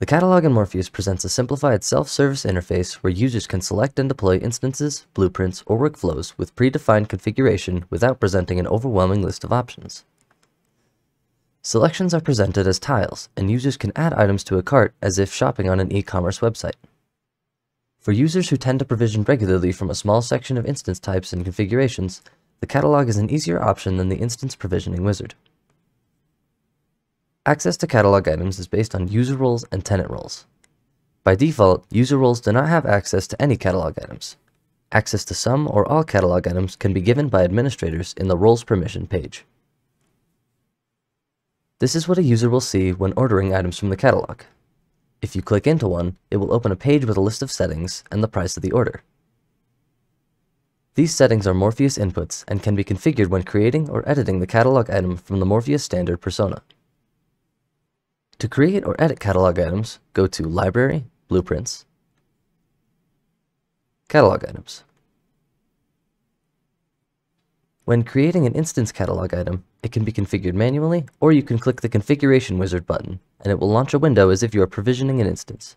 The catalog in Morpheus presents a simplified self-service interface where users can select and deploy instances, blueprints, or workflows with predefined configuration without presenting an overwhelming list of options. Selections are presented as tiles, and users can add items to a cart as if shopping on an e-commerce website. For users who tend to provision regularly from a small section of instance types and configurations, the catalog is an easier option than the instance provisioning wizard. Access to catalog items is based on user roles and tenant roles. By default, user roles do not have access to any catalog items. Access to some or all catalog items can be given by administrators in the Roles Permission page. This is what a user will see when ordering items from the catalog. If you click into one, it will open a page with a list of settings and the price of the order. These settings are Morpheus inputs and can be configured when creating or editing the catalog item from the Morpheus standard persona. To create or edit catalog items, go to Library, Blueprints, Catalog Items. When creating an instance catalog item, it can be configured manually, or you can click the Configuration Wizard button, and it will launch a window as if you are provisioning an instance.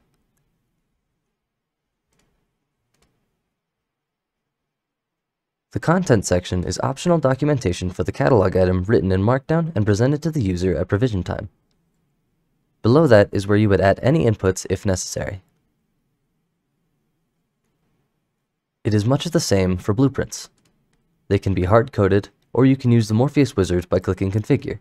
The Content section is optional documentation for the catalog item written in Markdown and presented to the user at provision time. Below that is where you would add any inputs if necessary. It is much the same for blueprints. They can be hard-coded, or you can use the Morpheus wizard by clicking Configure.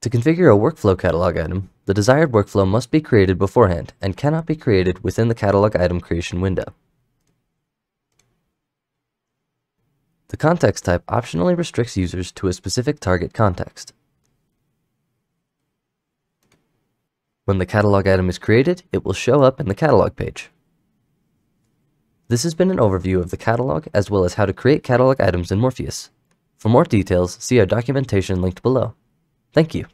To configure a workflow catalog item, the desired workflow must be created beforehand and cannot be created within the catalog item creation window. The context type optionally restricts users to a specific target context. When the catalog item is created, it will show up in the catalog page. This has been an overview of the catalog as well as how to create catalog items in Morpheus. For more details, see our documentation linked below. Thank you.